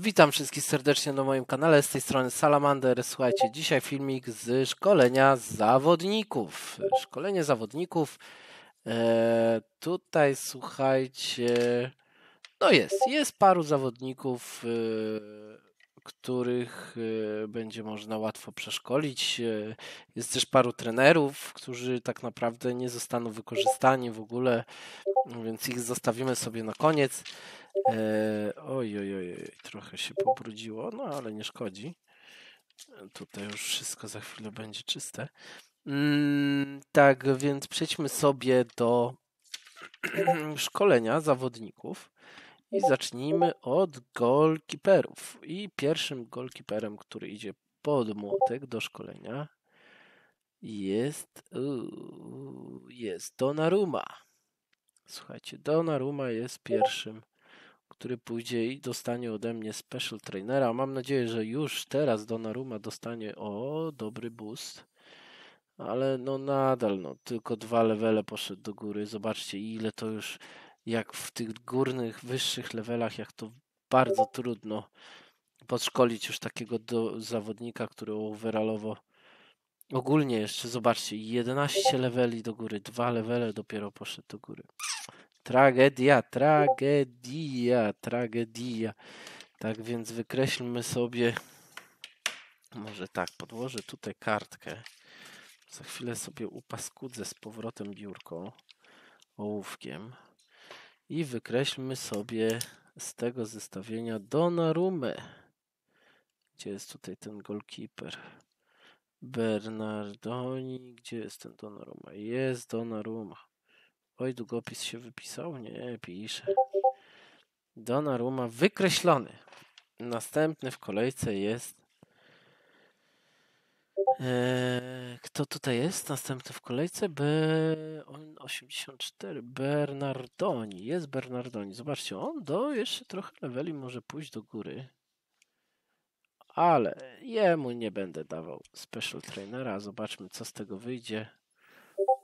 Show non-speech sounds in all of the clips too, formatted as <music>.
Witam wszystkich serdecznie na moim kanale, z tej strony Salamander. Słuchajcie, dzisiaj filmik z szkolenia zawodników. Szkolenie zawodników. E, tutaj słuchajcie, no jest, jest paru zawodników, e, których e, będzie można łatwo przeszkolić. E, jest też paru trenerów, którzy tak naprawdę nie zostaną wykorzystani w ogóle, więc ich zostawimy sobie na koniec. E, oj, oj, oj, trochę się pobrudziło, no ale nie szkodzi. Tutaj już wszystko za chwilę będzie czyste. Mm, tak, więc przejdźmy sobie do <clears throat> szkolenia zawodników i zacznijmy od golkiperów. I pierwszym golkiperem, który idzie pod młotek do szkolenia jest uu, jest Donnarumma. Słuchajcie, Donnarumma jest pierwszym który pójdzie i dostanie ode mnie special trainera. Mam nadzieję, że już teraz Donnarumma dostanie o dobry boost. Ale no nadal, no tylko dwa levele poszedł do góry. Zobaczcie ile to już, jak w tych górnych, wyższych levelach, jak to bardzo trudno podszkolić już takiego do, zawodnika, który overallowo ogólnie jeszcze, zobaczcie, 11 leveli do góry, dwa levele dopiero poszedł do góry. Tragedia, tragedia, tragedia. Tak więc wykreślmy sobie. Może tak, podłożę tutaj kartkę. Za chwilę sobie upaskudzę z powrotem biurko ołówkiem. I wykreślmy sobie z tego zestawienia Donnarumę. Gdzie jest tutaj ten goalkeeper? Bernardoni. Gdzie jest ten Donnarumma? Jest Donnarumma. Oj, długopis się wypisał? Nie, pisze. Donnarumma wykreślony. Następny w kolejce jest... Eee, kto tutaj jest? Następny w kolejce? B84. Bernardoni. Jest Bernardoni. Zobaczcie, on do jeszcze trochę leveli może pójść do góry. Ale jemu nie będę dawał special trainera. Zobaczmy, co z tego wyjdzie.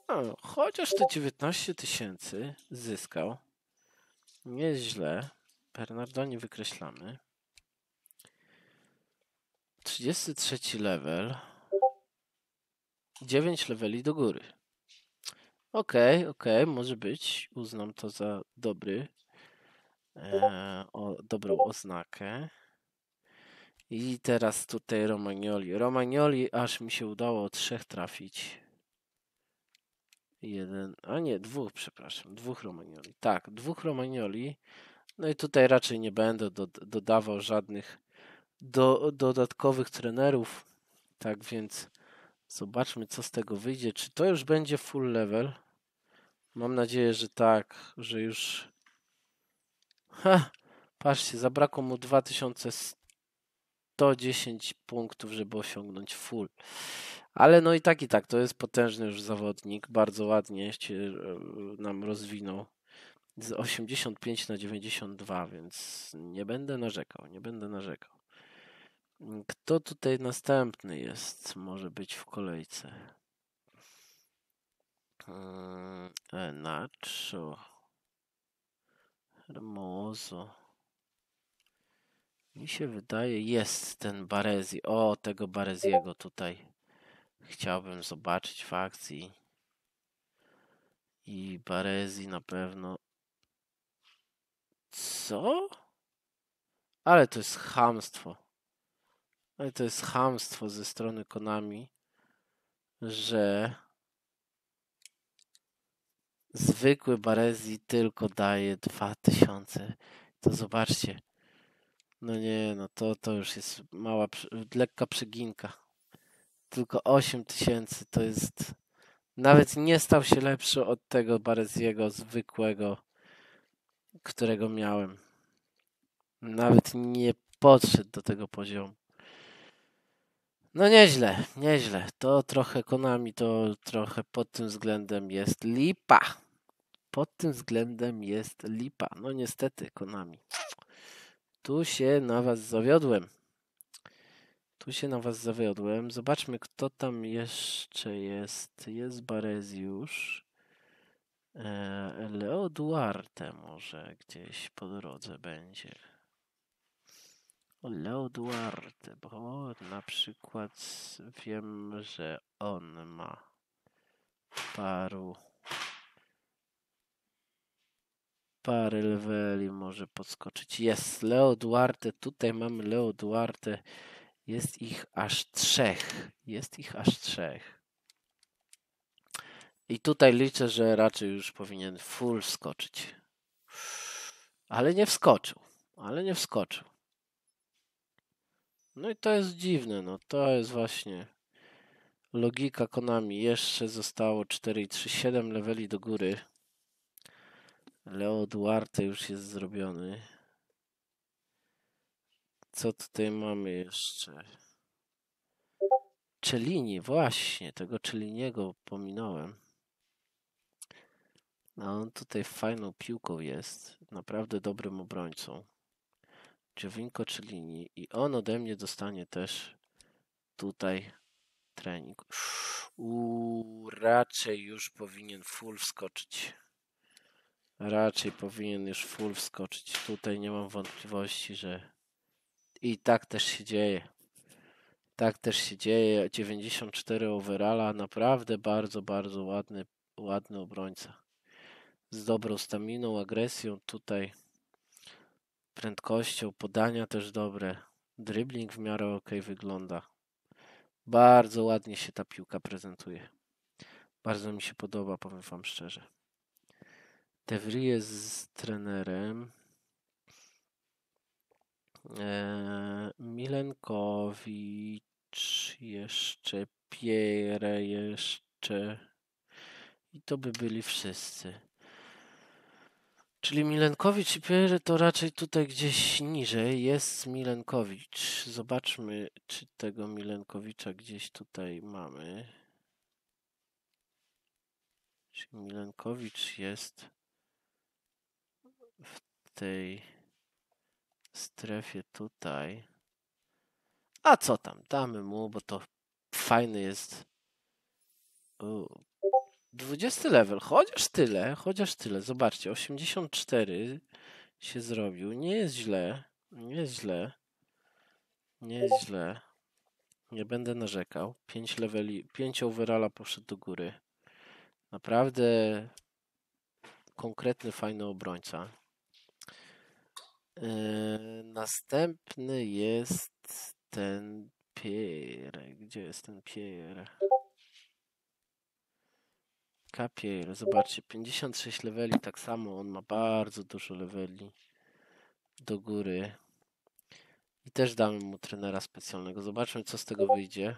No, chociaż te 19 tysięcy zyskał. Nieźle. Bernardoni wykreślamy. 33 level. 9 leveli do góry. Okej, okay, okej, okay, może być. Uznam to za dobry. E, o, dobrą oznakę. I teraz tutaj Romagnoli. Romagnoli aż mi się udało trzech trafić. Jeden, a nie, dwóch, przepraszam, dwóch Romagnoli. Tak, dwóch Romagnoli. No i tutaj raczej nie będę do, dodawał żadnych do, dodatkowych trenerów. Tak więc zobaczmy, co z tego wyjdzie. Czy to już będzie full level? Mam nadzieję, że tak, że już. Ha! Patrzcie, zabrakło mu 2110 punktów, żeby osiągnąć full. Ale no i tak i tak, to jest potężny już zawodnik, bardzo ładnie się e, nam rozwinął z 85 na 92, więc nie będę narzekał, nie będę narzekał. Kto tutaj następny jest, może być w kolejce? E, Nacho. Hermoso. Mi się wydaje, jest ten Barezi. O, tego Bareziego tutaj chciałbym zobaczyć w akcji. I Barezi na pewno. Co? Ale to jest hamstwo. Ale to jest hamstwo ze strony Konami, że zwykły Barezi tylko daje 2000. To zobaczcie. No nie, no to, to już jest mała, lekka przeginka tylko 8 tysięcy to jest. Nawet nie stał się lepszy od tego Bareziego zwykłego, którego miałem. Nawet nie podszedł do tego poziomu. No nieźle, nieźle. To trochę Konami, to trochę pod tym względem jest lipa. Pod tym względem jest lipa. No niestety, Konami. Tu się na was zawiodłem. Tu się na was zawiodłem. Zobaczmy, kto tam jeszcze jest. Jest Bareziusz. E, Leo Duarte może gdzieś po drodze będzie. Leo Duarte, bo na przykład wiem, że on ma paru parę leveli może podskoczyć. Jest Leo Duarte, tutaj mamy Leo Duarte. Jest ich aż trzech. Jest ich aż trzech. I tutaj liczę, że raczej już powinien full skoczyć. Ale nie wskoczył. Ale nie wskoczył. No i to jest dziwne. No to jest właśnie logika Konami. Jeszcze zostało 4,37 leveli do góry. Leo Duarte już jest zrobiony. Co tutaj mamy jeszcze? Czelini, właśnie, tego Czeliniego pominąłem. No on tutaj fajną piłką jest, naprawdę dobrym obrońcą. Giovinco Cellini i on ode mnie dostanie też tutaj trening. Uuu, raczej już powinien full wskoczyć. Raczej powinien już full wskoczyć. Tutaj nie mam wątpliwości, że i tak też się dzieje. Tak też się dzieje. 94 overalla, naprawdę bardzo, bardzo ładny, ładny obrońca. Z dobrą staminą, agresją tutaj. Prędkością, podania też dobre. Dribbling w miarę ok wygląda. Bardzo ładnie się ta piłka prezentuje. Bardzo mi się podoba, powiem Wam szczerze. De Vries z trenerem. Eee, Milenkowicz, jeszcze Pierre, jeszcze i to by byli wszyscy. Czyli Milenkowicz i Pierre to raczej tutaj gdzieś niżej jest Milenkowicz. Zobaczmy, czy tego Milenkowicza gdzieś tutaj mamy. Czy Milenkowicz jest w tej strefie tutaj. A co tam, damy mu, bo to fajny jest. 20 level, chociaż tyle, chociaż tyle. Zobaczcie, 84 się zrobił. Nie jest źle, nie jest źle. Nie jest źle. Nie będę narzekał. 5 leveli, 5 overalla poszedł do góry. Naprawdę konkretny, fajny obrońca. Yy, następny jest ten Pierre. Gdzie jest ten Pierre? Kapier, zobaczcie, 56 leveli, tak samo on ma bardzo dużo leveli do góry. I też damy mu trenera specjalnego. Zobaczmy, co z tego wyjdzie.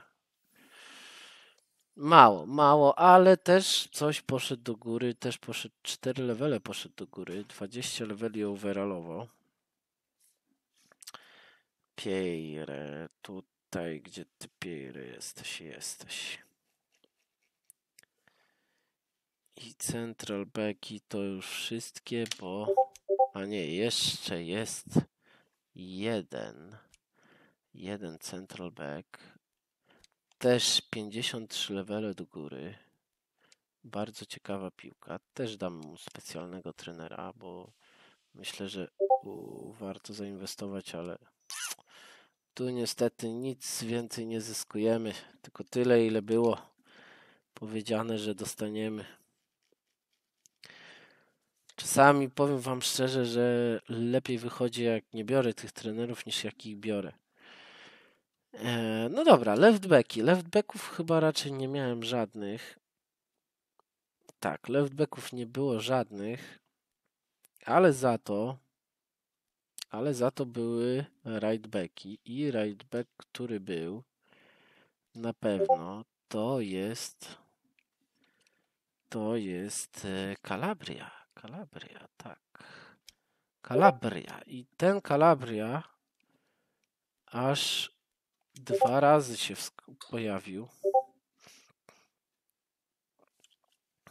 Mało, mało, ale też coś poszedł do góry. Też poszedł 4 levele poszedł do góry. 20 leveli overallowo. Pierre, tutaj, gdzie ty Pierre jesteś, jesteś. I central backi to już wszystkie, bo... A nie, jeszcze jest jeden. Jeden central back. Też 53 levele do góry. Bardzo ciekawa piłka. Też dam mu specjalnego trenera, bo myślę, że warto zainwestować, ale tu niestety nic więcej nie zyskujemy. Tylko tyle, ile było powiedziane, że dostaniemy. Czasami powiem Wam szczerze, że lepiej wychodzi jak nie biorę tych trenerów niż jak ich biorę. E, no dobra, left backi. Left backów chyba raczej nie miałem żadnych. Tak, left backów nie było żadnych, ale za to ale za to były right backi i right back, który był na pewno to jest to jest e, Calabria, tak. Calabria. I ten Calabria aż dwa razy się pojawił.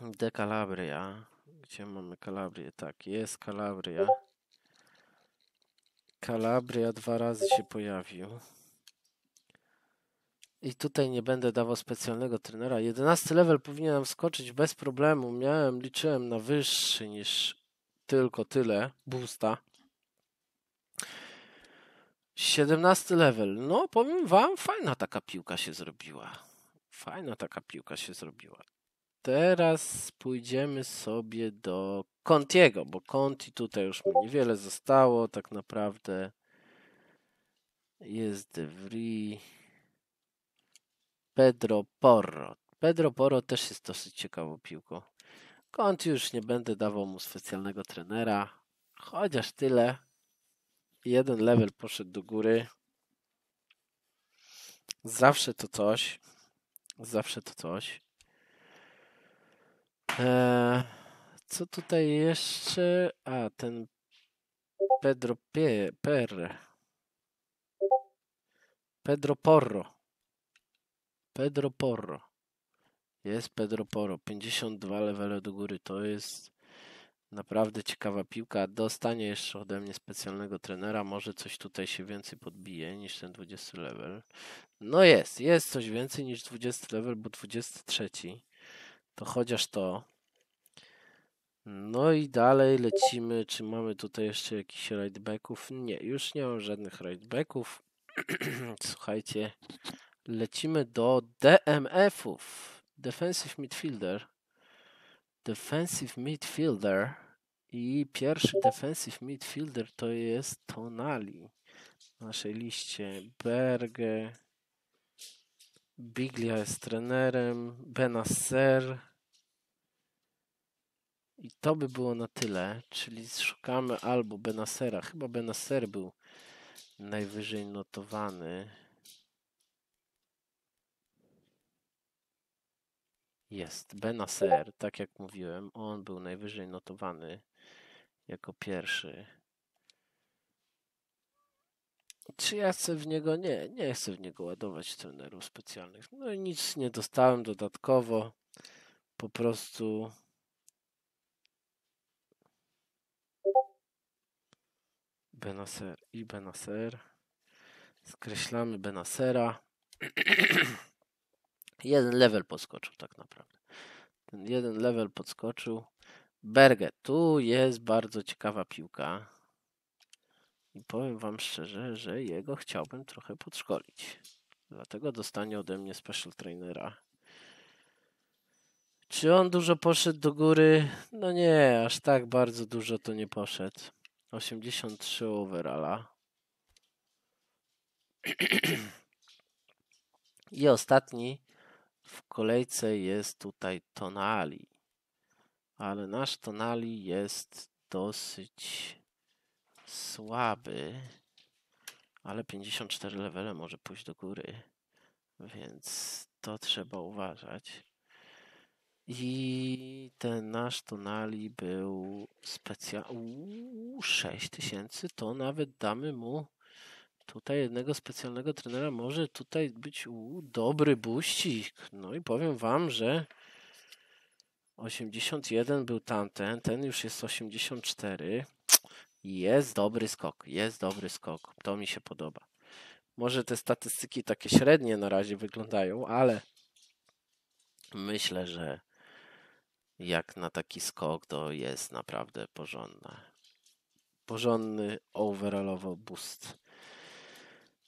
De Calabria. Gdzie mamy Calabrię? Tak, jest Calabria. Calabria dwa razy się pojawił. I tutaj nie będę dawał specjalnego trenera. 11 level powinienem skoczyć bez problemu. Miałem, liczyłem na wyższy niż tylko tyle. Boosta. 17 level. No, powiem wam, fajna taka piłka się zrobiła. Fajna taka piłka się zrobiła. Teraz pójdziemy sobie do Contiego, bo Conti tutaj już mu niewiele zostało tak naprawdę. Jest De Vries. Pedro Porro. Pedro Porro też jest dosyć ciekawą piłką. Conti już nie będę dawał mu specjalnego trenera. Chociaż tyle. Jeden level poszedł do góry. Zawsze to coś. Zawsze to coś. Eee, co tutaj jeszcze? A, ten Pedro Pie, Per. Pedro Porro. Pedro Porro. Jest Pedro Porro. 52 levele do góry. To jest naprawdę ciekawa piłka. Dostanie jeszcze ode mnie specjalnego trenera. Może coś tutaj się więcej podbije niż ten 20 level. No jest. Jest coś więcej niż 20 level, bo 23. To chociaż to. No i dalej lecimy. Czy mamy tutaj jeszcze jakichś rightbacków? Nie, już nie mam żadnych rightbacków. <clears throat> Słuchajcie, lecimy do DMF-ów. Defensive midfielder. Defensive midfielder. I pierwszy defensive midfielder to jest Tonali w naszej liście. Berge. Biglia jest trenerem. Benasser. I to by było na tyle, czyli szukamy albo Benasera. Chyba Benaser był najwyżej notowany. Jest Benaser, tak jak mówiłem, on był najwyżej notowany jako pierwszy. Czy ja chcę w niego? Nie, nie chcę w niego ładować trenerów specjalnych. No i nic nie dostałem dodatkowo. Po prostu Benaser i Benaser. Skreślamy Benasera. <clears throat> jeden level podskoczył tak naprawdę. Ten jeden level podskoczył. Berge. Tu jest bardzo ciekawa piłka. I powiem wam szczerze, że jego chciałbym trochę podszkolić. Dlatego dostanie ode mnie special trainera. Czy on dużo poszedł do góry? No nie, aż tak bardzo dużo to nie poszedł. 83 overalla. <clears throat> I ostatni w kolejce jest tutaj Tonali. Ale nasz Tonali jest dosyć słaby. Ale 54 levele może pójść do góry. Więc to trzeba uważać. I ten nasz Tonali był specjalny. 6000 to nawet damy mu tutaj jednego specjalnego trenera. Może tutaj być u, dobry buścik. No i powiem wam, że 81 był tamten, ten już jest 84. Jest dobry skok, jest dobry skok. To mi się podoba. Może te statystyki takie średnie na razie wyglądają, ale myślę, że jak na taki skok to jest naprawdę porządne. Porządny overallowo boost.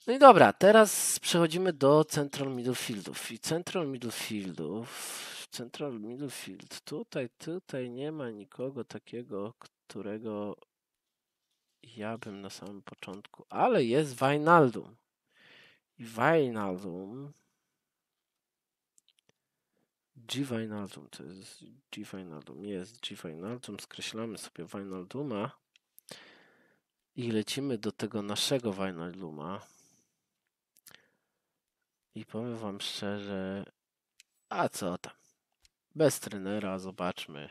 No i dobra, teraz przechodzimy do Central Midfieldów. I Central Midfieldów, Central Midfield, tutaj, tutaj nie ma nikogo takiego, którego ja bym na samym początku, ale jest Wijnaldum. I Wijnaldum G Wijnaldum, to jest G Wijnaldum, jest G Wijnaldum, skreślamy sobie Wijnalduma i lecimy do tego naszego Wijnalduma i powiem wam szczerze, a co tam, bez trenera, zobaczmy.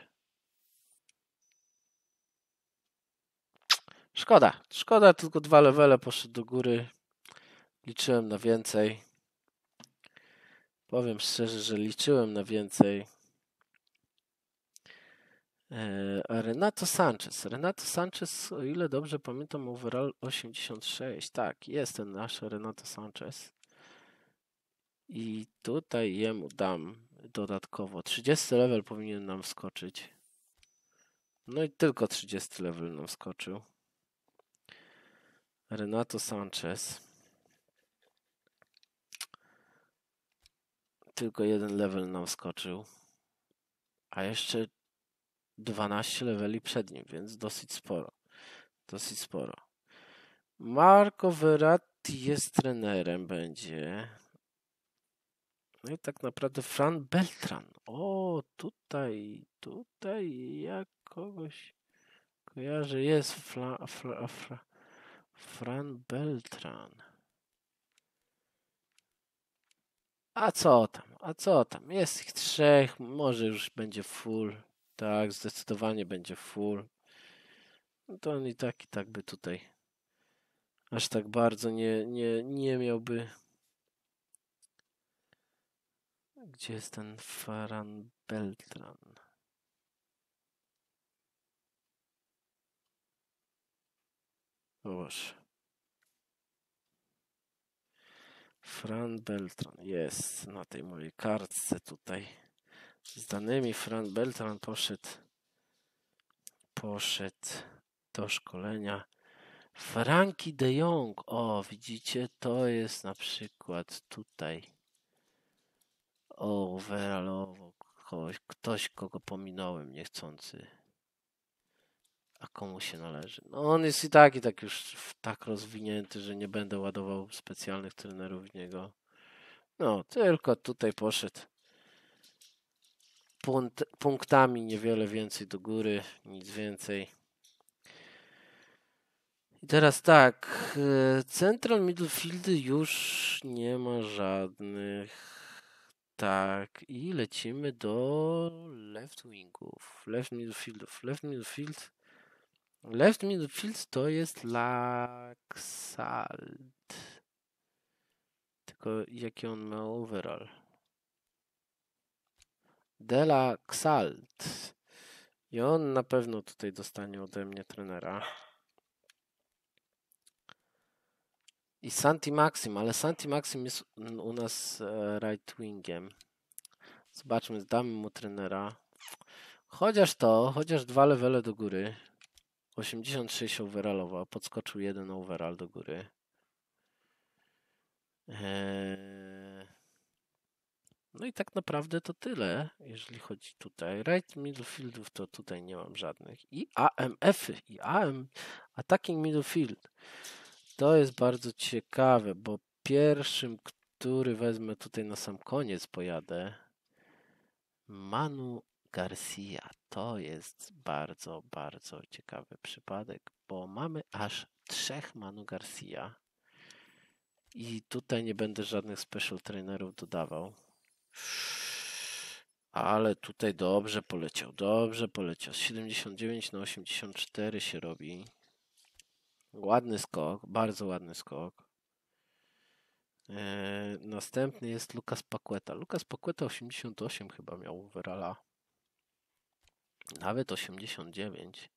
Szkoda, szkoda, tylko dwa levele poszedł do góry, liczyłem na więcej. Powiem szczerze, że liczyłem na więcej. E, Renato Sanchez. Renato Sanchez, o ile dobrze pamiętam, overall 86. Tak, jest ten nasz Renato Sanchez. I tutaj jemu dam dodatkowo 30 level powinien nam wskoczyć. No i tylko 30 level nam wskoczył. Renato Sanchez. Tylko jeden level nam skoczył. A jeszcze 12 leveli przed nim, więc dosyć sporo. Dosyć sporo. Marco Verratti jest trenerem, będzie. No i tak naprawdę Fran Beltran. O, tutaj, tutaj ja kogoś kojarzę. Jest Fla, Fla, Fla, Fran Beltran. A co tam? A co tam? Jest ich trzech, może już będzie full. Tak, zdecydowanie będzie full. No to on i tak, i tak by tutaj aż tak bardzo nie, nie, nie miałby. Gdzie jest ten Faran Beltran? Zobacz. Fran Beltran jest na tej mojej kartce tutaj. Z danymi Fran Beltran poszedł poszedł do szkolenia. Frankie de Jong. O, widzicie, to jest na przykład tutaj. O, overallowo ktoś, ktoś, kogo pominąłem niechcący. A komu się należy? No on jest i tak, i tak już tak rozwinięty, że nie będę ładował specjalnych trenerów w niego. No, tylko tutaj poszedł Punt, punktami niewiele więcej do góry, nic więcej. I teraz tak, e, Central Midfieldy już nie ma żadnych. Tak, i lecimy do left wingów, left midfieldów. Left midfield, left midfield to jest Laxalt. Tylko jaki on ma overall? Dela Xalt. I on na pewno tutaj dostanie ode mnie trenera. I Santi Maxim, ale Santi Maxim jest u nas e, right wingiem. Zobaczmy, damy mu trenera. Chociaż to, chociaż dwa levele do góry. 86 overallowa, podskoczył jeden overall do góry. Eee... No i tak naprawdę to tyle, jeżeli chodzi tutaj. Right midfieldów to tutaj nie mam żadnych. I AMF-y, i AM, Attacking Midfield. To jest bardzo ciekawe, bo pierwszym, który wezmę tutaj na sam koniec pojadę, Manu Garcia. To jest bardzo, bardzo ciekawy przypadek, bo mamy aż trzech Manu Garcia. I tutaj nie będę żadnych special trainerów dodawał. Ale tutaj dobrze poleciał, dobrze poleciał. Z 79 na 84 się robi. Ładny skok, bardzo ładny skok. Eee, następny jest Lukas Paqueta. Lukas Paqueta 88 chyba miał overalla. Nawet 89.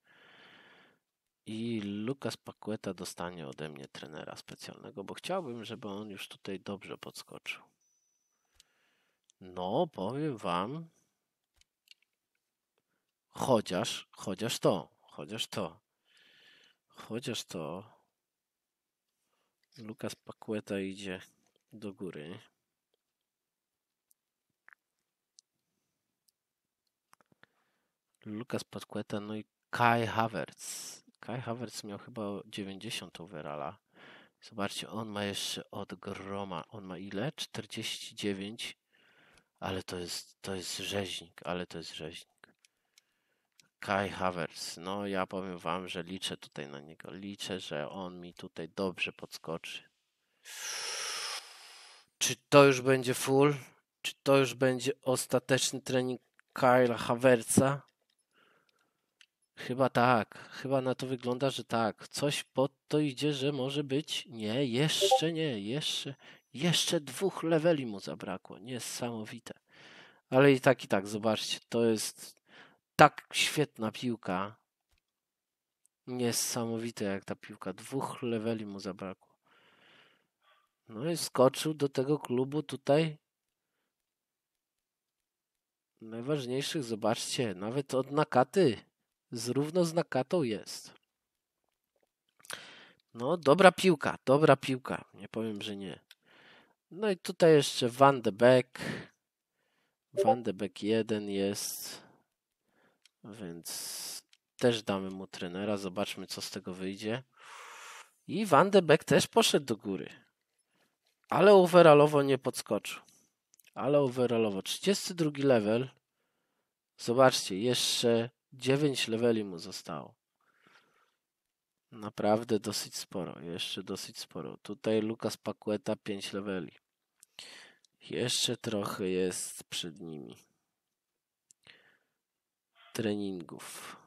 I Lukas Paqueta dostanie ode mnie trenera specjalnego, bo chciałbym, żeby on już tutaj dobrze podskoczył. No, powiem wam. Chociaż, chociaż to, chociaż to, chociaż to. Lukas Paqueta idzie do góry. Lukas Paqueta, no i Kai Havertz. Kai Havertz miał chyba 90 overalla. Zobaczcie, on ma jeszcze od groma. On ma ile? 49 ale to jest, to jest rzeźnik, ale to jest rzeźnik. Kai Havertz, no ja powiem wam, że liczę tutaj na niego. Liczę, że on mi tutaj dobrze podskoczy. Czy to już będzie full? Czy to już będzie ostateczny trening Kyla Havertza? Chyba tak. Chyba na to wygląda, że tak. Coś pod to idzie, że może być. Nie, jeszcze nie. Jeszcze, jeszcze dwóch leveli mu zabrakło. Niesamowite. Ale i tak, i tak, zobaczcie, to jest tak świetna piłka. Niesamowite jak ta piłka. Dwóch leveli mu zabrakło. No i skoczył do tego klubu tutaj. Najważniejszych, zobaczcie, nawet od Nakaty. Zrówno z Nakatą jest. No, dobra piłka, dobra piłka. Nie powiem, że nie. No i tutaj jeszcze Van de Beek. Van de Beek 1 jest, więc też damy mu trenera. Zobaczmy, co z tego wyjdzie. I Van de Beek też poszedł do góry. Ale overallowo nie podskoczył. Ale overallowo 32 level. Zobaczcie, jeszcze 9 leveli mu zostało. Naprawdę dosyć sporo, jeszcze dosyć sporo. Tutaj Lukas Paqueta 5 leveli. Jeszcze trochę jest przed nimi. Treningów.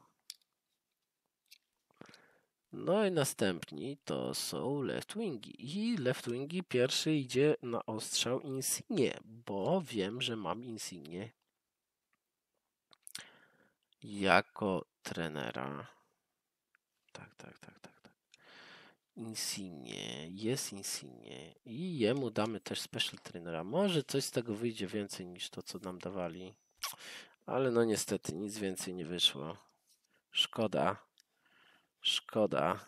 No i następni to są left wingi. I left wingi pierwszy idzie na ostrzał Insigne, bo wiem, że mam Insigne jako trenera. Tak, tak, tak, tak. tak. Insigne, jest Insigne i jemu damy też special trainera. Może coś z tego wyjdzie więcej niż to, co nam dawali. Ale no niestety nic więcej nie wyszło. Szkoda. Szkoda.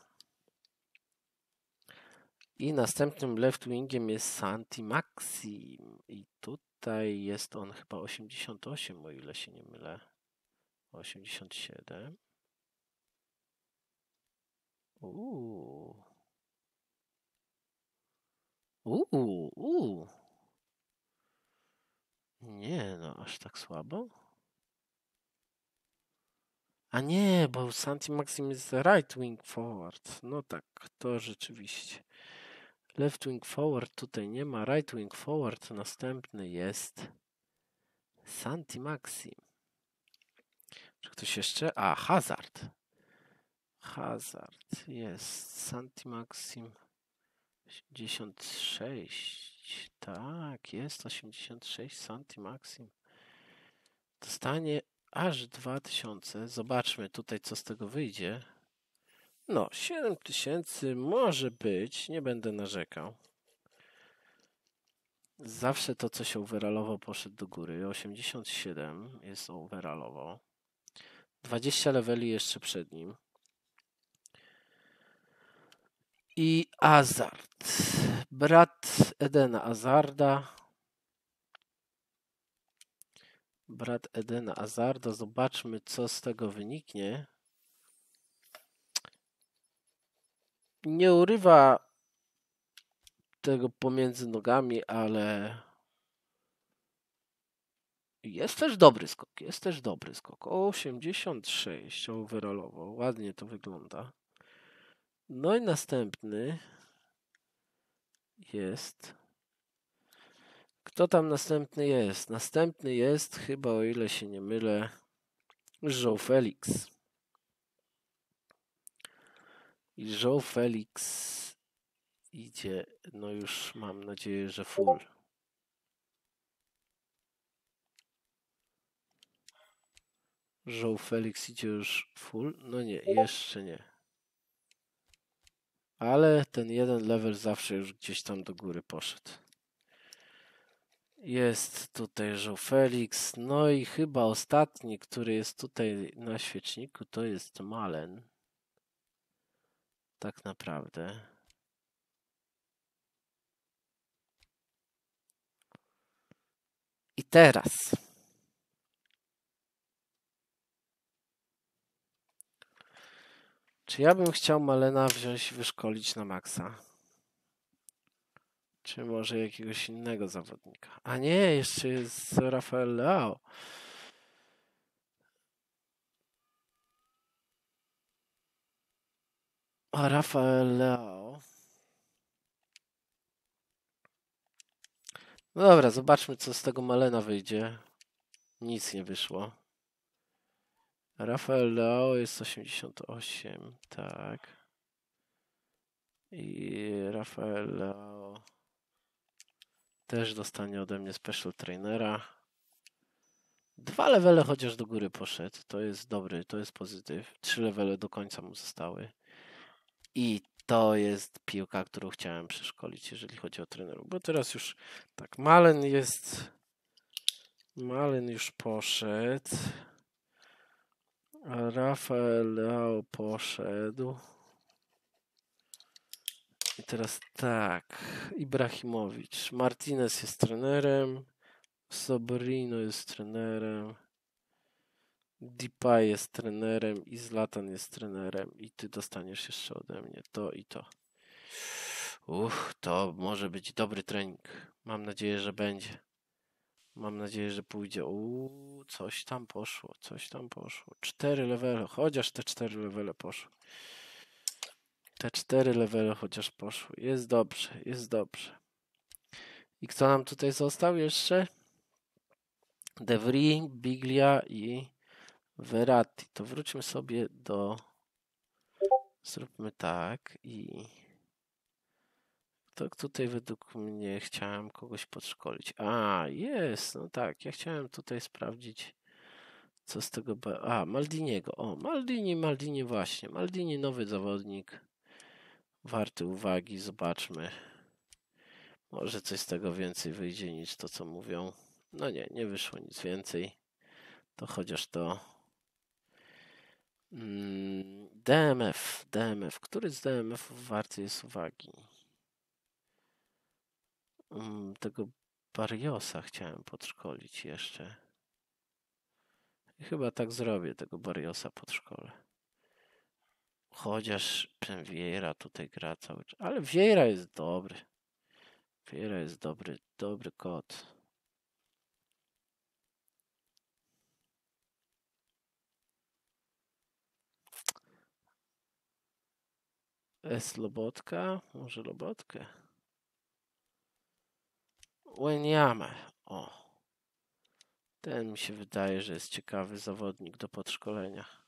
I następnym left wingiem jest Santi Maxim. I tutaj jest on chyba 88, o ile się nie mylę. 87. Uuu. Uuu. Nie, no aż tak słabo. A nie, bo Santi Maxim jest right wing forward. No tak, to rzeczywiście. Left wing forward tutaj nie ma. Right wing forward następny jest Santi Maxim. Czy ktoś jeszcze? A, Hazard. Hazard jest. Santi Maxim 86. Tak, jest 86 Santi Maxim. Dostanie aż 2000. Zobaczmy tutaj, co z tego wyjdzie. No, 7000 może być. Nie będę narzekał. Zawsze to, co się overallowo poszedł do góry. 87 jest overallowo. 20 leveli jeszcze przed nim. I Azard. Brat Edena Azarda. Brat Edena Azarda. Zobaczmy, co z tego wyniknie. Nie urywa tego pomiędzy nogami, ale jest też dobry skok. Jest też dobry skok. O 86 overallowo. Ładnie to wygląda. No i następny jest. Kto tam następny jest? Następny jest, chyba o ile się nie mylę, Joe Felix. I Joe Felix idzie, no już mam nadzieję, że full. Joe Felix idzie już full? No nie, jeszcze nie. Ale ten jeden level zawsze już gdzieś tam do góry poszedł. Jest tutaj Joe Felix. No i chyba ostatni, który jest tutaj na świeczniku, to jest Malen. Tak naprawdę. I teraz. Czy ja bym chciał Malena wziąć i wyszkolić na maksa? Czy może jakiegoś innego zawodnika? A nie, jeszcze jest Rafael Leao. A Rafael Leao. No dobra, zobaczmy, co z tego Malena wyjdzie. Nic nie wyszło. Rafael Leao jest 88, tak. I Rafael Leao też dostanie ode mnie special trainera. Dwa levele chociaż do góry poszedł. To jest dobry, to jest pozytyw. Trzy levele do końca mu zostały. I to jest piłka, którą chciałem przeszkolić, jeżeli chodzi o trenerów. Bo teraz już tak, Malen jest. Malen już poszedł. Rafael poszedł. Teraz tak. Ibrahimowicz. Martinez jest trenerem. Sobrino jest trenerem. Depay jest trenerem i Zlatan jest trenerem i ty dostaniesz jeszcze ode mnie to i to. Uff, to może być dobry trening. Mam nadzieję, że będzie. Mam nadzieję, że pójdzie. Uuu, coś tam poszło, coś tam poszło. Cztery levele, chociaż te cztery levele poszły. Te cztery levele chociaż poszły. Jest dobrze, jest dobrze. I kto nam tutaj został jeszcze? Devry, Biglia i Verratti. To wróćmy sobie do. Zróbmy tak i. To tutaj według mnie chciałem kogoś podszkolić. A, jest, no tak. Ja chciałem tutaj sprawdzić, co z tego. A, Maldiniego. O, Maldini, Maldini, właśnie. Maldini, nowy zawodnik. Warty uwagi, zobaczmy. Może coś z tego więcej wyjdzie niż to, co mówią. No nie, nie wyszło nic więcej. To chociaż to. Mm, DMF, DMF. Który z DMF warty jest uwagi? Mm, tego Bariosa chciałem podszkolić jeszcze. Chyba tak zrobię, tego Bariosa podszkolę. Chociaż ten Vieira tutaj gra cały czas. Ale Vieira jest dobry. Vieira jest dobry, dobry kot. S Lobotka? Może Lobotkę? Łeniamę. O. Ten mi się wydaje, że jest ciekawy zawodnik do podszkolenia.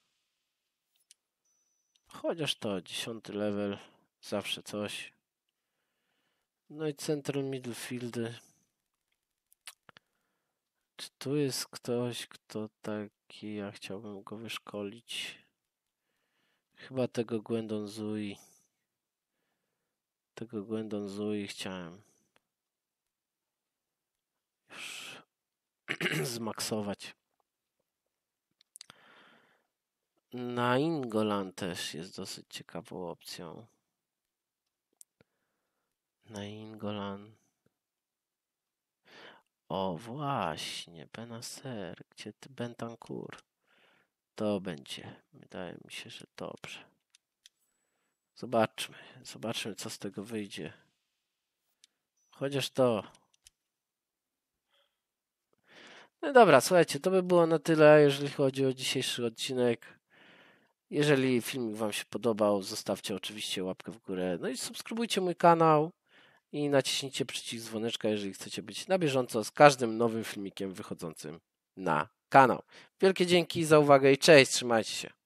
Chociaż to dziesiąty level, zawsze coś. No i central midfieldy. Czy tu jest ktoś, kto taki, ja chciałbym go wyszkolić? Chyba tego Gwendon Zui. Tego Gwendon Zui chciałem już <clears throat> zmaksować. Na Ingolan też jest dosyć ciekawą opcją. Na Ingolan. O, właśnie, Benaser, gdzie ty Bentancur? To będzie. Wydaje mi się, że dobrze. Zobaczmy, zobaczmy, co z tego wyjdzie. Chociaż to. No dobra, słuchajcie, to by było na tyle, jeżeli chodzi o dzisiejszy odcinek. Jeżeli filmik Wam się podobał, zostawcie oczywiście łapkę w górę. No i subskrybujcie mój kanał i naciśnijcie przycisk dzwoneczka, jeżeli chcecie być na bieżąco z każdym nowym filmikiem wychodzącym na kanał. Wielkie dzięki za uwagę i cześć, trzymajcie się.